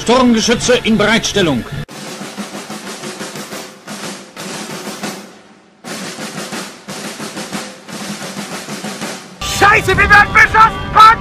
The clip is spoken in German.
Sturmgeschütze in Bereitstellung. Scheiße, wir werden beschossen! Halt!